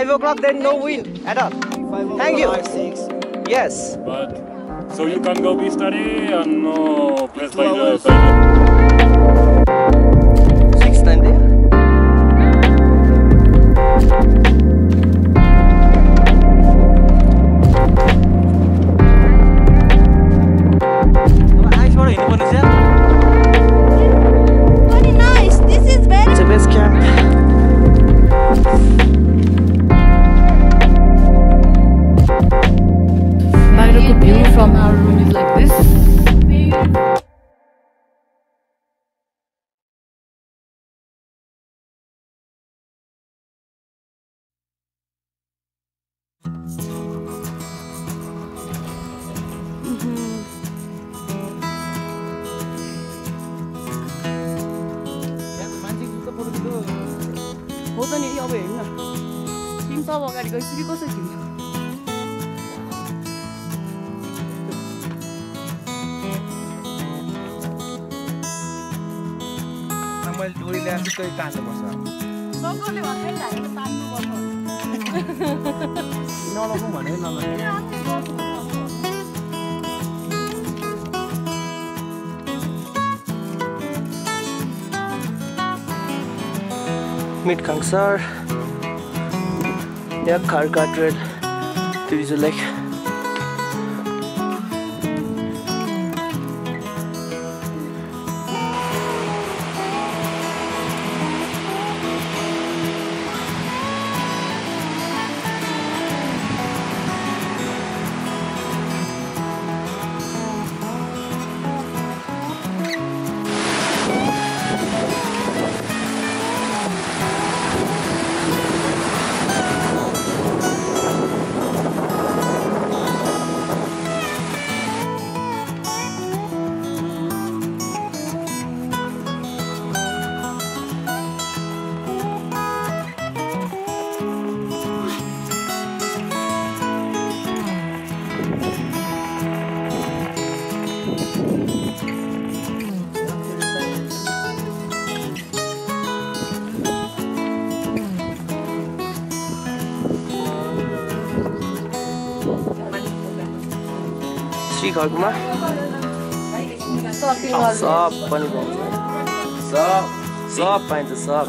Okay. Okay. Five o'clock, then no wind at all. Thank you. Five, six. Yes. But so you can go be study and no place like hours. that. from our room is like this. नलगाउँ भने नलगाउँ Meet Kangsar. Yeah, Kharka Trail. There Lake. घरकुमा सब पनि पाउँछ। सब सब पाइन्छ सब।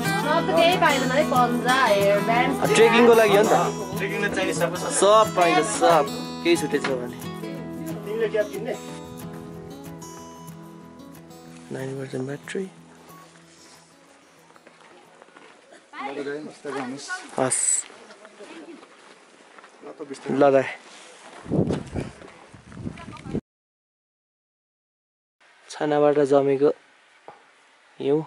ट्रेकिङको लागि हो नि त। सबै पाइन्छ सब। केही छुटेछ भने। Nine percent battery. हस्। ल छानाबाट जमेको हिउँ।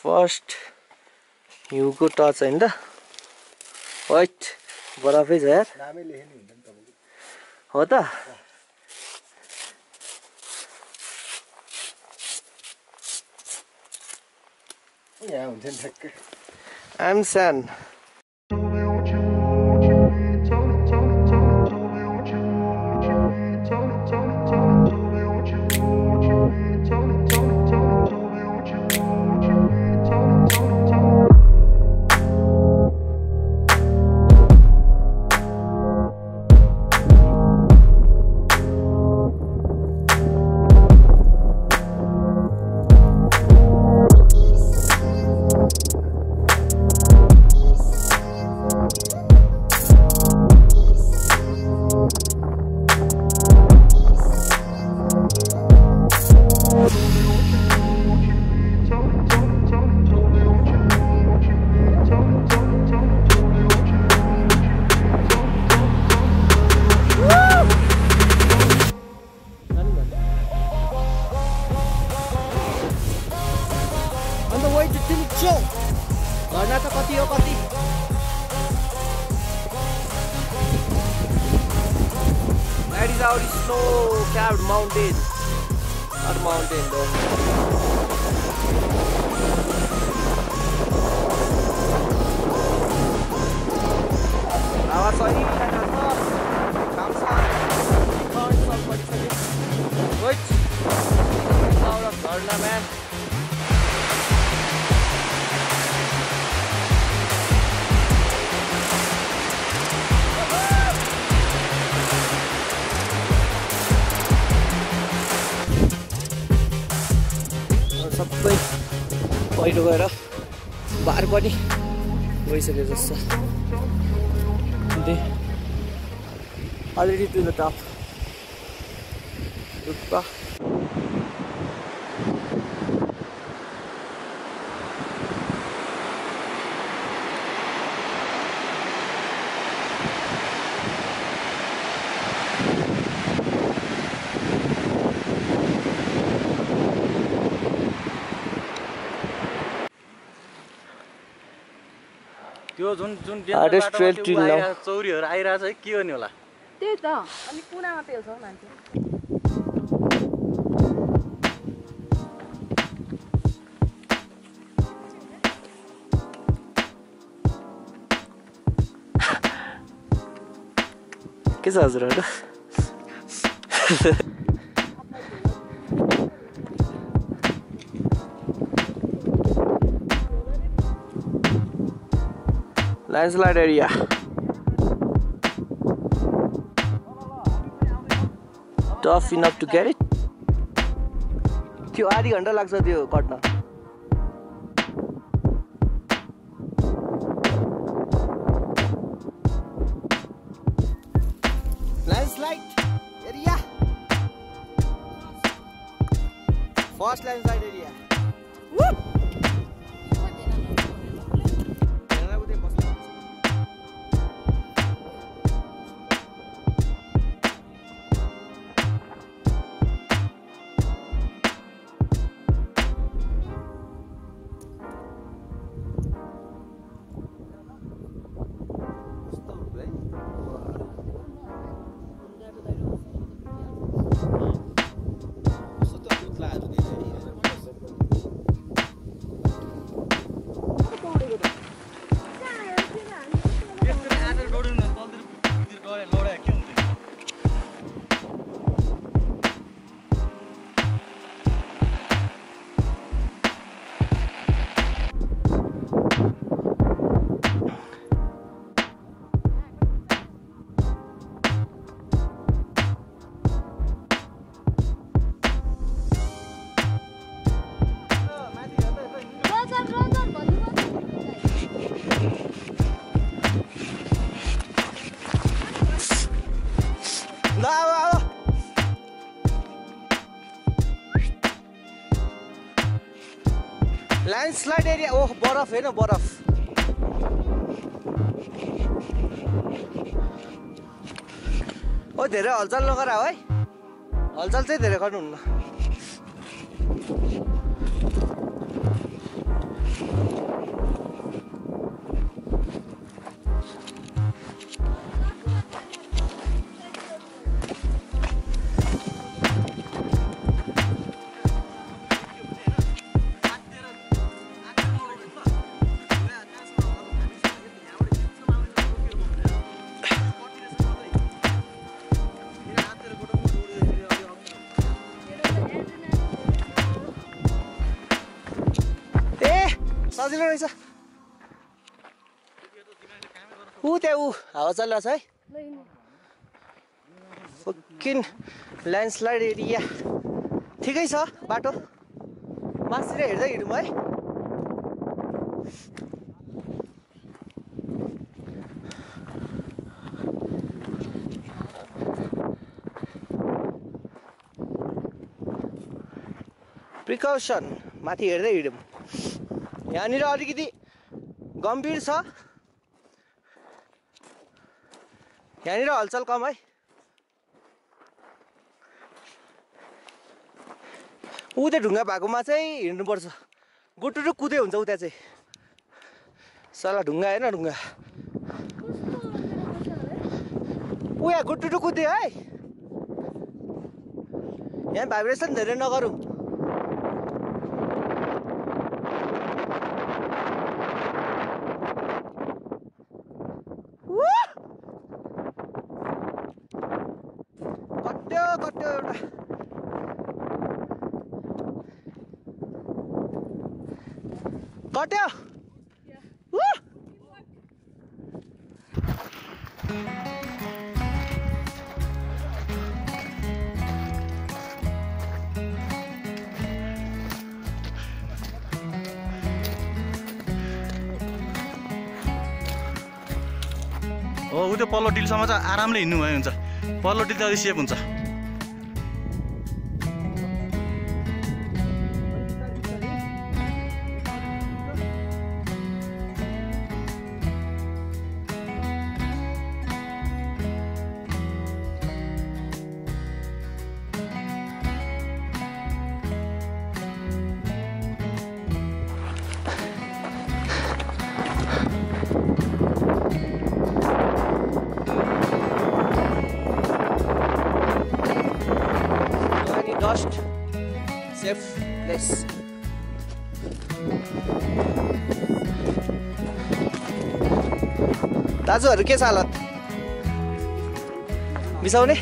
फर्स्ट हिउँको टच होइन त। वाइट बरफै छ यार। हो त। यहाँ हुन्छ नि ठ्याक्कै। आइएम गएर बार पनि गइसक्यो जस्तो। Already to the top. रुप्पा त्यो जुन जुन. चौरीहरू आइरहेको छ है के गर्ने होला? त्यही त अनि कुनामा पेल्छ हौ मान्छे। के छ हजुरहरू? Landslide area tough enough to get it त्यो आधी घन्टा लाग्छ त्यो कट्न? Landslide area first landslide area landslide area oh बरफ हेर्न बरफ ओ धेरै हलचल नगर है हलचल चाहिँ धेरै गर्नुहुन्न सजिलो रहेछ। ऊ त्यहाँ ऊ हावा चलिरहेछ है। Fucking landslide area. ठिकै छ बाटो। मासतिर हेर्दै हिँडौँ है। प्रिकसन माथि हेर्दै हिँडौँ। यहाँनिर अलिकति गम्भीर छ। यहाँनिर हलचल कम है। त्यो ढुङ्गा भएकोमा चाहिँ हिँड्नुपर्छ। गुटुटु कुदे हुन्छ उता चाहिँ। सला ढुङ्गा हेर्न ढुङ्गा। यहाँ गुटुटु कुदे है। यहाँ भाइब्रेसन धेरै नगरौँ। Mateo! Yeah. Woo! हो ऊ त्यो पल्लो डिलसम्म चाहिँ आरामले हिँड्नु भयो हुन्छ पल्लो डिल त अलिक सेफ हुन्छ dust safe place दाजुहरू के छ हालत बिसाउने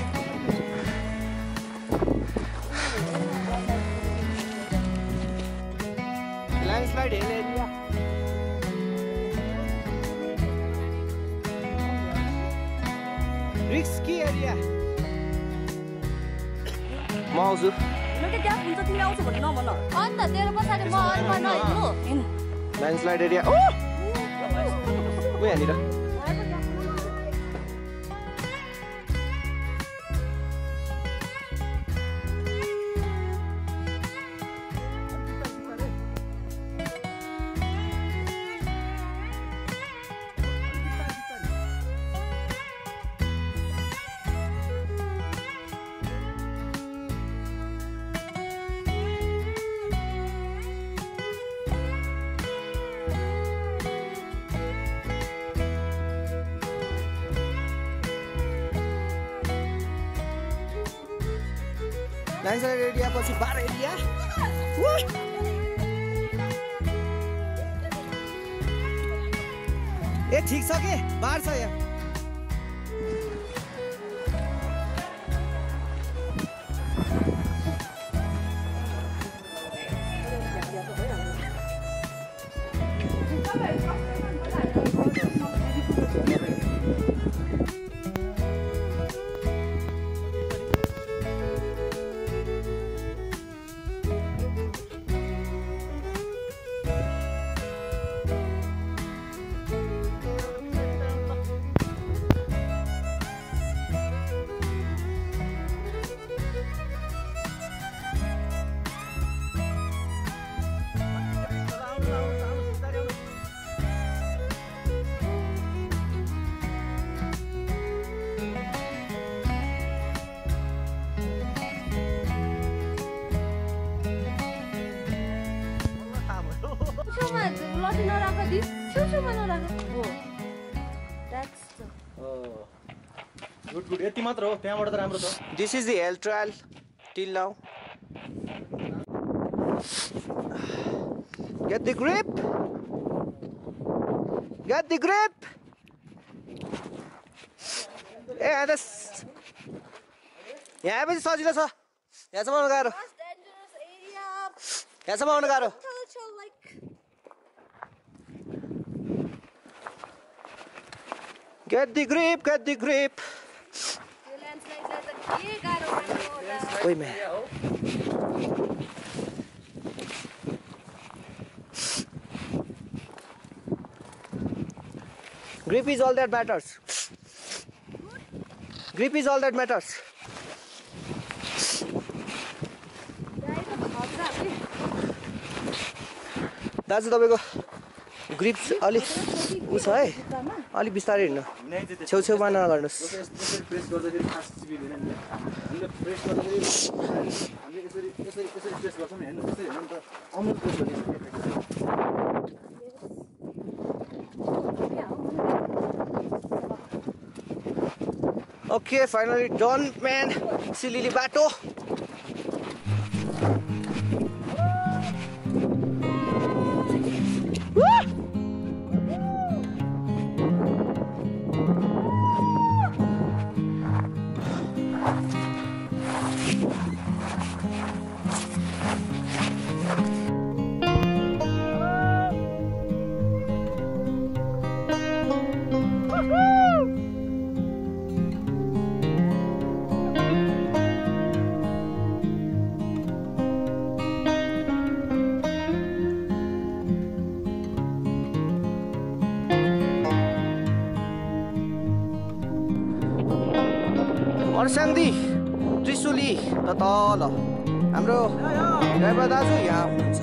ल्यान्डस्लाइड एरिया ओ ल्यान्डस्लाइड एरिया पछि बार एरिया ए ठिक छ के बार छ यहाँ मात्र हो त्यहाँबाट त राम्रो छ the L trial till now. Get the grip. Get the grip. ए यहाँ पनि सजिलो छ यहाँसम्म आउनु गाह्रो यहाँसम्म आउनु गाह्रो Get the grip, get the grip. Wait, man. Grip is all that matters. Grip is all that matters. दाजु तपाईँको ग्रिप अलि उ छ है अलिक बिस्तारै हिँड्नु छेउछेउमा नगर्नुहोस् यसरी प्रेस गर्दाखेरि फास्ट चिपिँदैन नि खरसाङदी त्रिशुली त तल हाम्रो ड्राइभर दाजु यहाँ हुनुहुन्छ।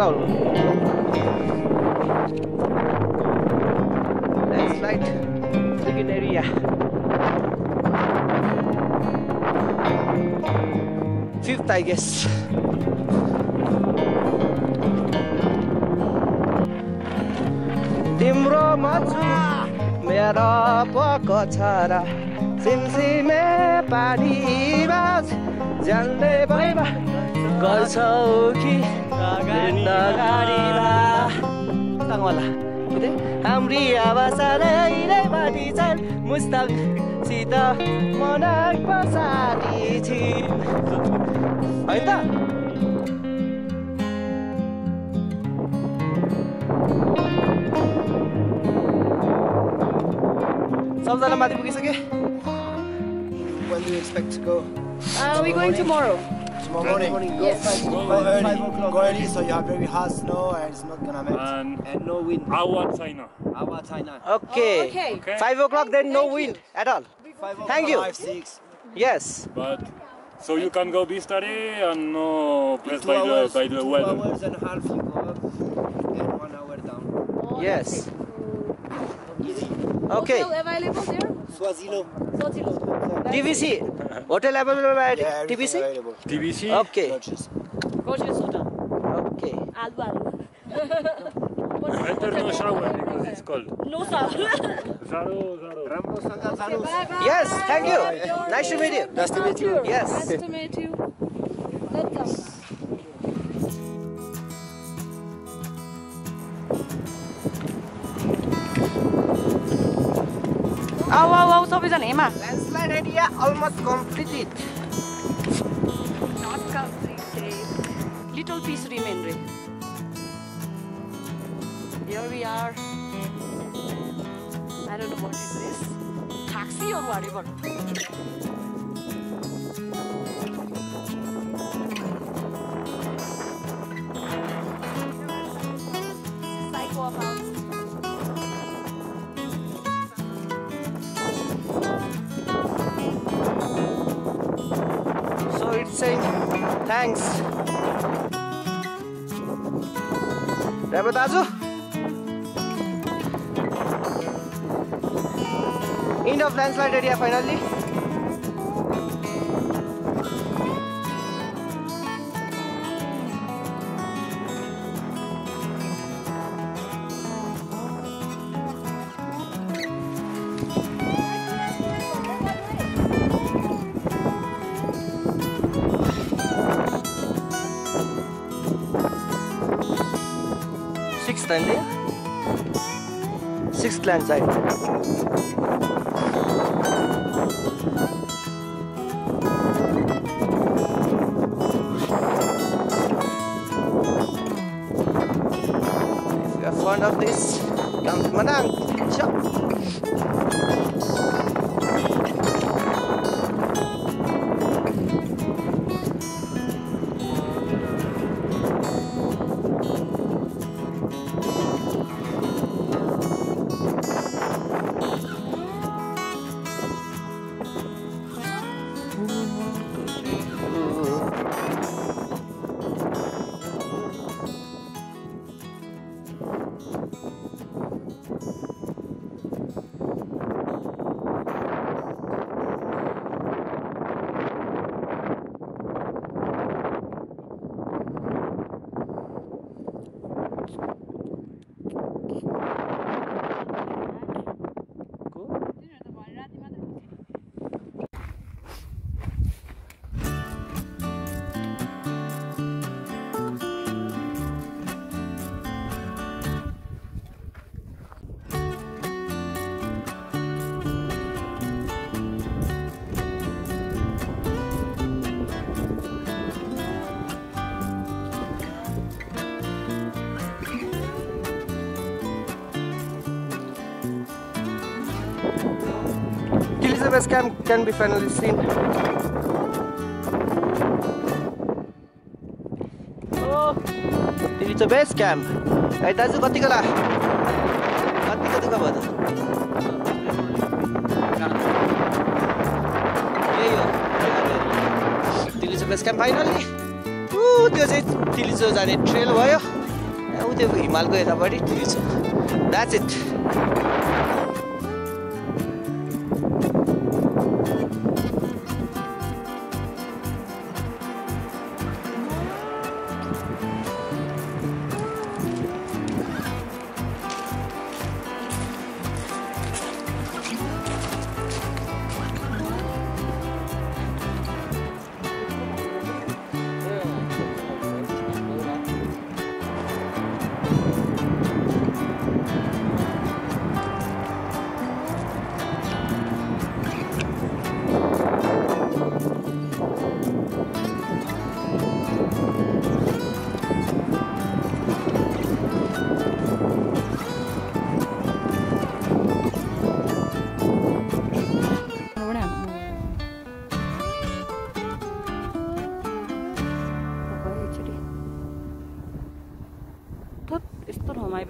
बल्ल Landslide, Chicken area. Fifth, I guess. तिम्रो मछु मेरो पको छोरा सिमसिमे पानी बाज जान्दै भइबा गर्छौ कि हाम्री आवाज बाटी छन् मुस्तकसित मनाक पसारी छिन् होइन त सबजना माथि पुगिसके When do you expect to go? Uh, we're going tomorrow. Tomorrow morning. morning. Go, yes. five, go, go early. Go early so you have very hard snow and it's not gonna melt. And, and no wind. Our China. Our China. Okay. Oh, okay. okay. Five o'clock then no wind at all. Five Thank you. Five, six. Yes. But so you can go be study and no place by hours, the by the two weather. Two hours and a half you go up and one hour down. Oh, yes. Easy. Okay. Available there? Swazilo. TBC. Hotel available TBC? TBC. Okay. Hotel. Okay. Alba. Better no because it's cold. No. Zaro, Zaro. Yes, thank you. Nice to meet you. Nice to meet you. Yes. Nice to meet you. provision, Emma? Landslide area almost completed. Completed. Eh? Little piece remaining. Here we are. I don't know what is this. Taxi or whatever. सेङ thanks driver दाजु end of landslide area finally standing. Sixth land side. If you are fond of this, come to Manang. Shop. Base camp can be finally seen. Oh, Tilicha base camp. है दाजु कतिको ला कतिको दुःख भयो त यही हो तिलिचो बेस क्याम्प फाइनल्ली ऊ त्यो चाहिँ तिलिचो द्याट्स इट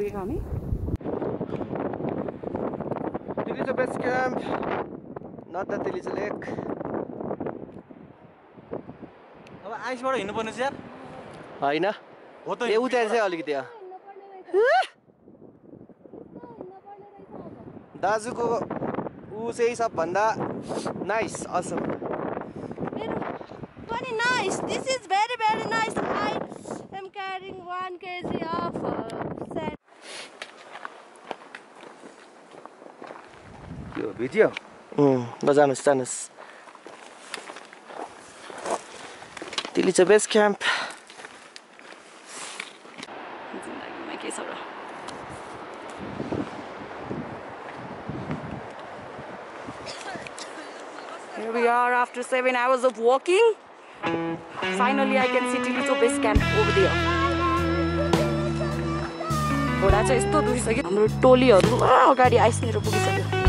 आइपुगेको हामी Tilicho base camp not the Tilicho lake अब आइसबाट हिँड्नुपर्ने चाहिँ यार। होइन। हो त उता चाहिँ अलिकति। दाजुको ऊ चाहिँ सबभन्दा nice awesome nice. This is very very nice. I am carrying one kg of uh, त्यो भिडियो ल जानुहोस् जानुहोस् Tilicho base camp Here we are after seven hours of walking. Finally, I can see Tilicho base camp over there. घोडा चाहिँ यस्तो दुखिसक्यो हाम्रो टोलीहरू अगाडि आइसनेर पुगिसक्यो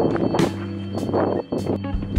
Thank you.